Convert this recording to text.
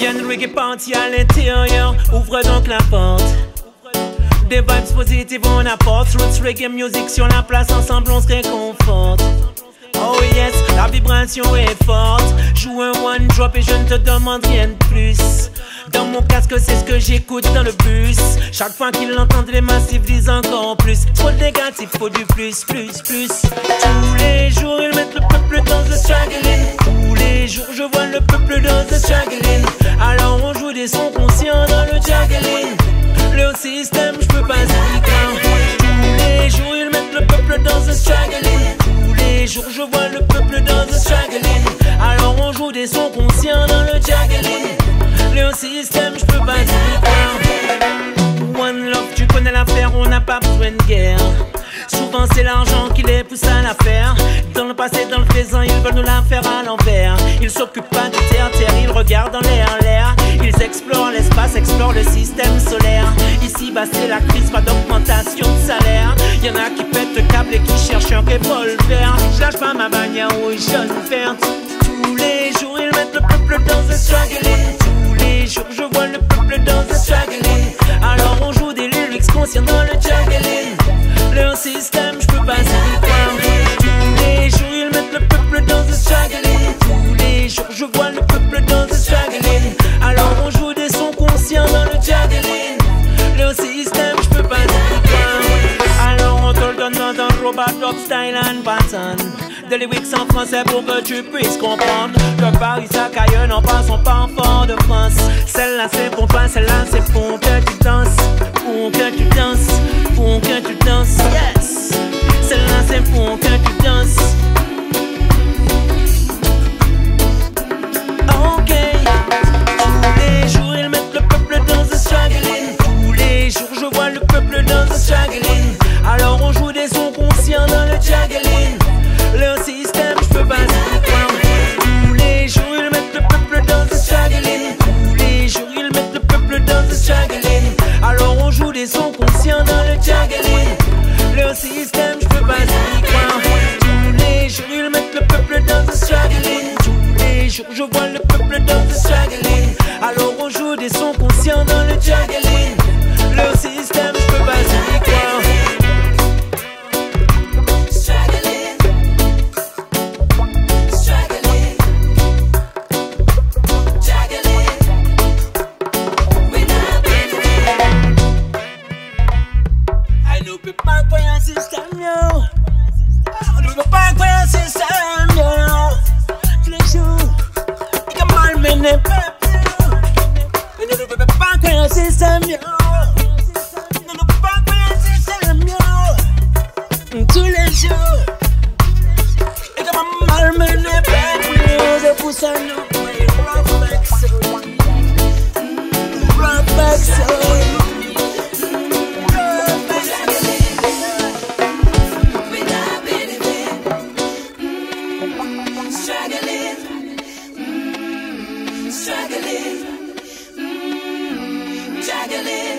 Y'a une reggae party à l'intérieur, ouvre donc la porte. Des vibes positives on apporte, roots reggae music sur la place, ensemble on se réconforte. Oh yes, la vibration est forte. Joue un one drop et je ne te demande rien de plus. Dans mon casque, c'est ce que j'écoute dans le bus. Chaque fois qu'ils l'entendent, les massifs disent encore plus. Trop de négatif, faut du plus, plus, plus. Tous les jours, Alors on joue des sons conscients dans le juggling. Le système, je peux pas croire. Tous les jours, ils mettent le peuple dans le struggling. Tous les jours, je vois le peuple dans le struggling. Alors on joue des sons conscients dans le juggling. Le système, je peux pas croire. One love, tu connais l'affaire, on n'a pas besoin de guerre. Souvent c'est l'argent qui les pousse à la faire. Dans le passé, dans le présent, ils veulent nous la faire à l'envers. Ils s'occupent pas de C'est la crise, pas d'augmentation de salaire. Y en a qui pètent le câble et qui cherchent un revolver. Je lâche pas ma bannière rouge jaune verte. Tous les jours, ils mettent le peuple dans le struggling. Tous les jours, je vois le peuple dans le struggling. Alors on joue des lyrics conscients dans le juggling. Leur système, robot drop style and pattern. Des lyrics en français pour que tu puisses comprendre Que Paris s'accueille, non pas son pas en fort de France Celle-là c'est pour toi, celle-là c'est pour que tu danses conscients dans le juggling Le système je peux pas y croire. Tous les jours ils mettent le peuple dans le struggling Tous les jours je vois Struggling, mm, struggling, mm, juggling.